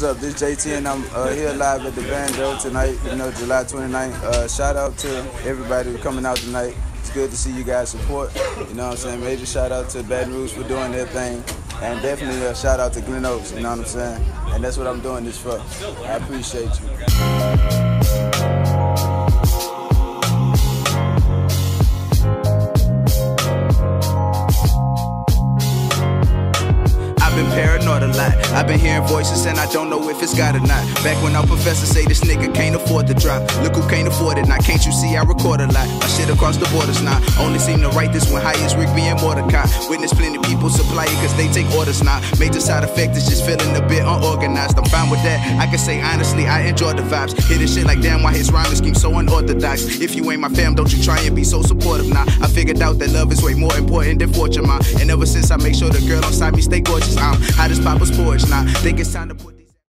what's up? This JT and I'm uh, here live at the Bando tonight, you know, July 29th. Uh, shout out to everybody coming out tonight. It's good to see you guys support. You know what I'm saying? Major shout out to Baton Rouge for doing their thing. And definitely a shout out to Glen Oaks, you know what I'm saying? And that's what I'm doing this for. I appreciate you. Paranoid a lot. I've been hearing voices and I don't know if it's God or not. Back when our professor say this nigga can't afford the drop. Look who can't afford it now. Can't you see I record a lot? My shit across the borders now. Only seem to write this when highest Rigby and Mordecai. Witness plenty people supply it cause they take orders now. Major side effect is just feeling a bit unorganized. I'm fine with that. I can say honestly, I enjoy the vibes. Hear this shit like damn, why his scheme so unorthodox? If you ain't my fam, don't you try and be so supportive now. I figured out that love is way more important than fortune, man. And ever since I make sure the girl on side me stay gorgeous, I'm hot as Papa's porch now. Think it's time to put